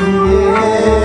yeah.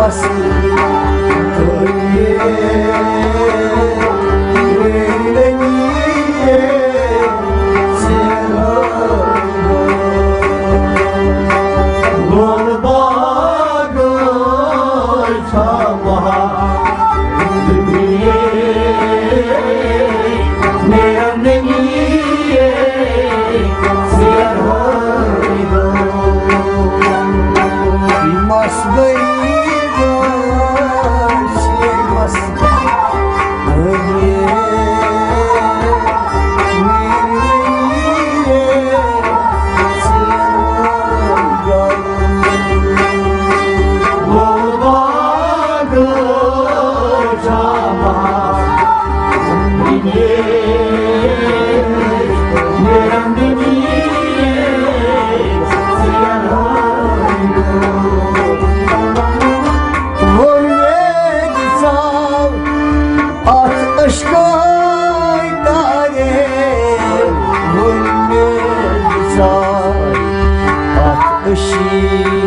passeio. You.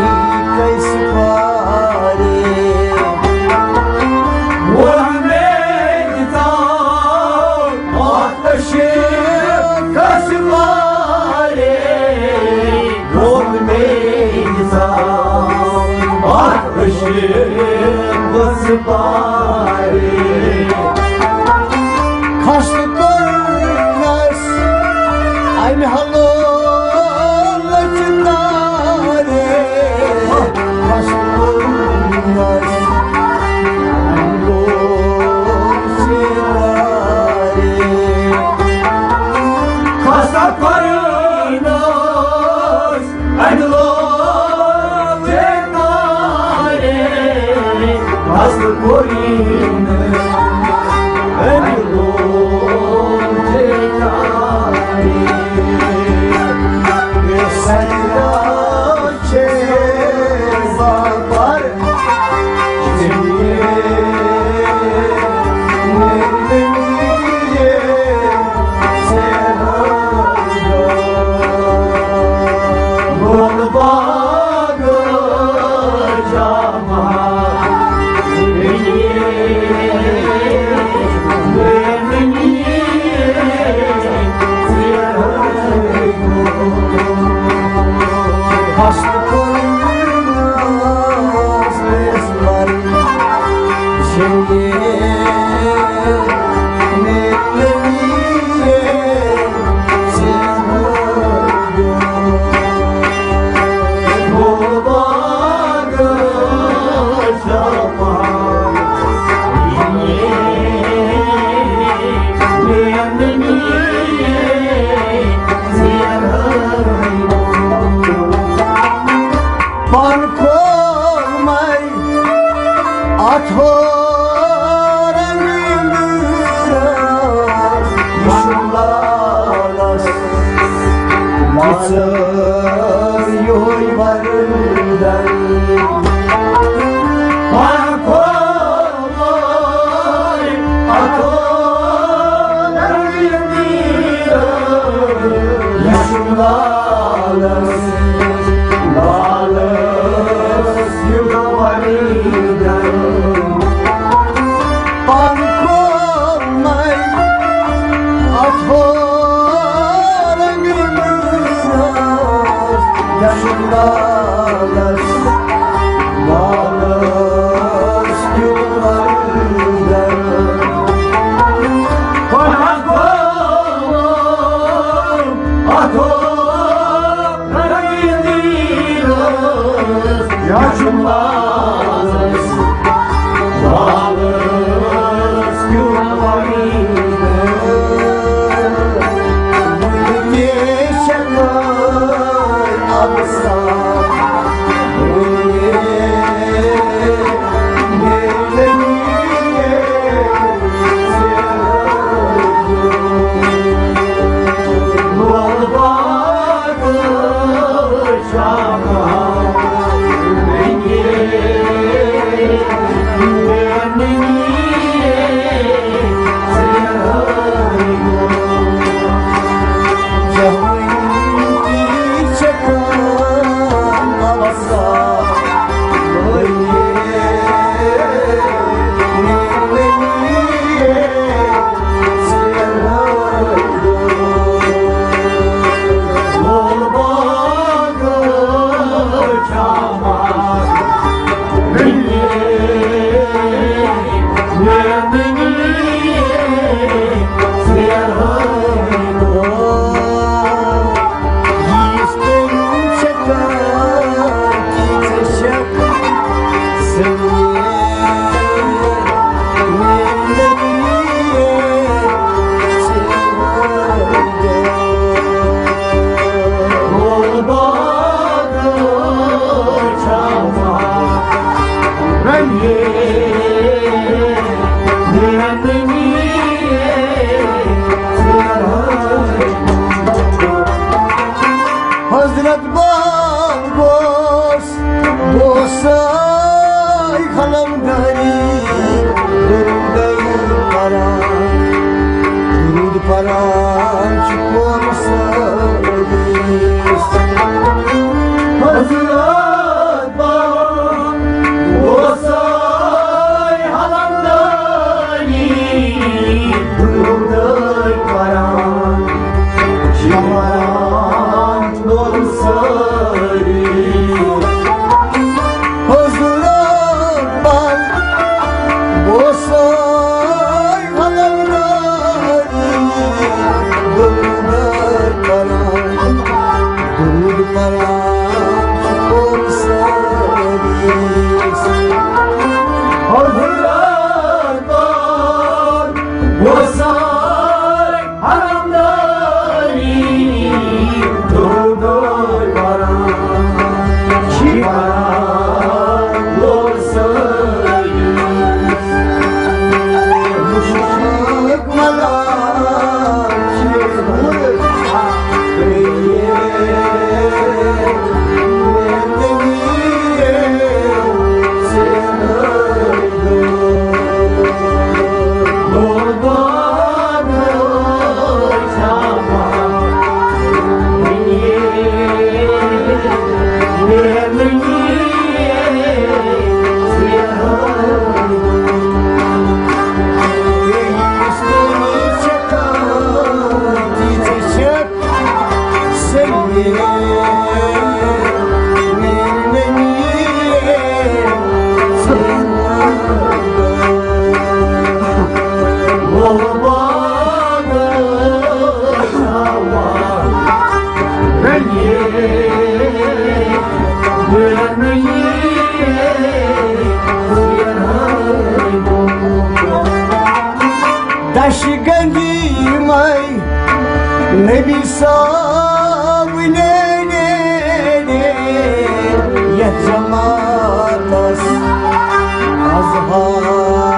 Lord. Ne bir savne ne ne Ya cemaat azhar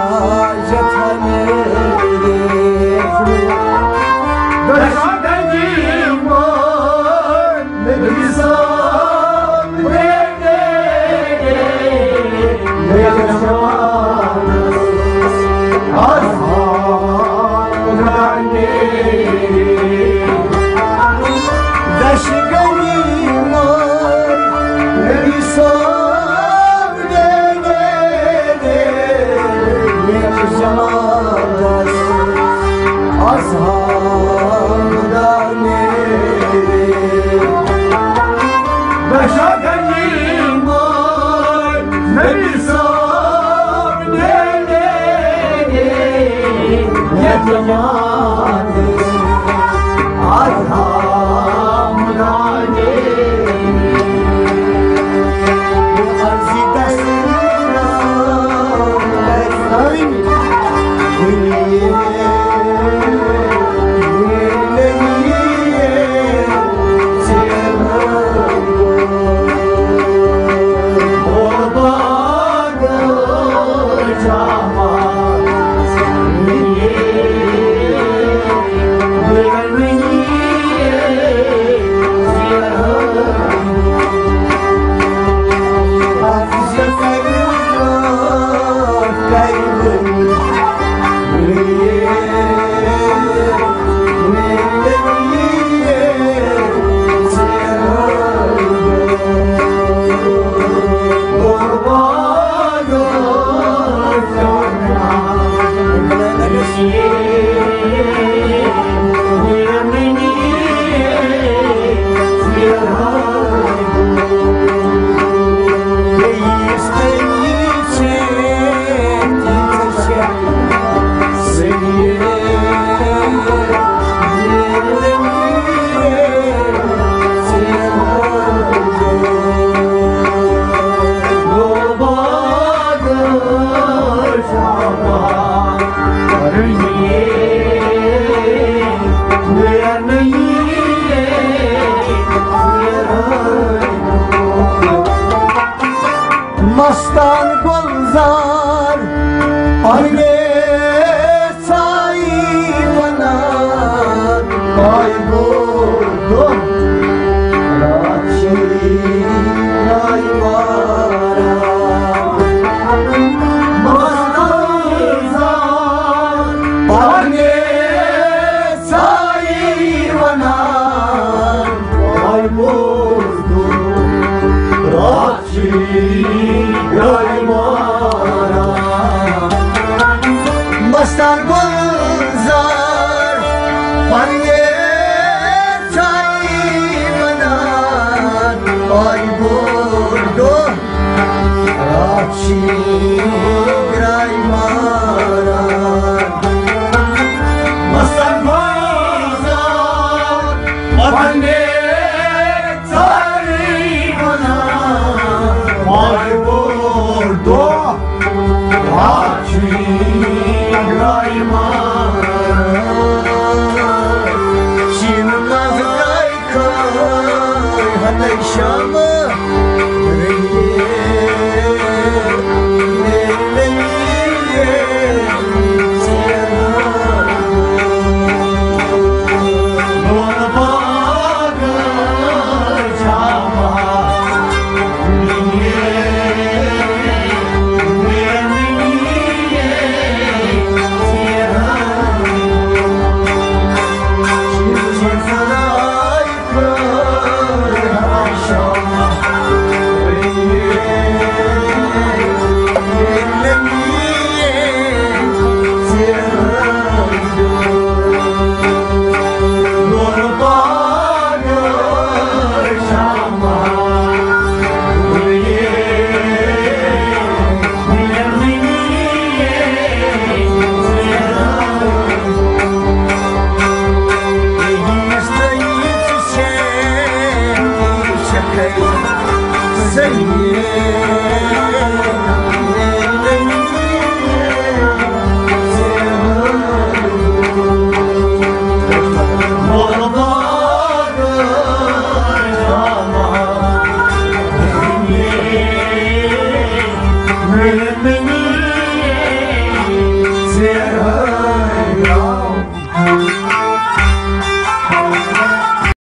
Baby.